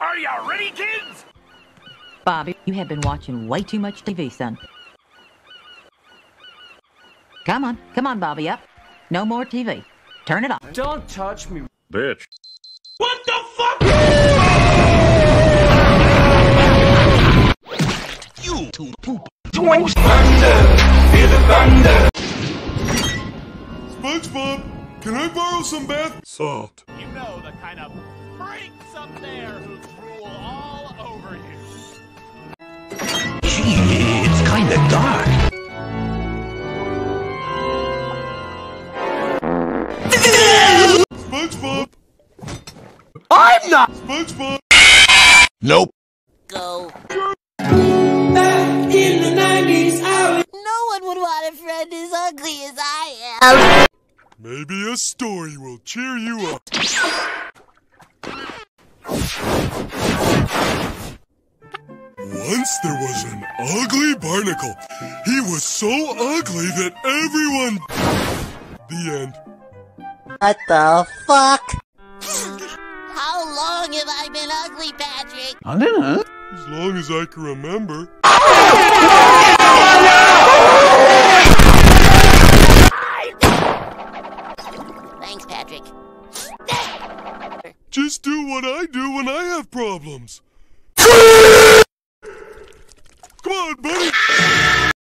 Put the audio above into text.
Are you ready, kids? Bobby, you have been watching way too much TV, son. Come on, come on, Bobby, up. No more TV. Turn it off. Don't touch me. Bitch. What the fuck? You two poop. SpongeBob, can I borrow some bath salt? You know the kind of freaks up there who drool all over you. Gee, it's kinda dark. SpongeBob, I'm not. SpongeBob. Nope. go. Back in the 90s, I was No one would want a friend as ugly as I am. Maybe a story will cheer you up. Once there was an ugly barnacle. He was so ugly that everyone. The end. What the fuck? How long have I been ugly, Patrick? I don't know. As long as I can remember. Thanks, Patrick. Just do what I do when I have problems. On, buddy.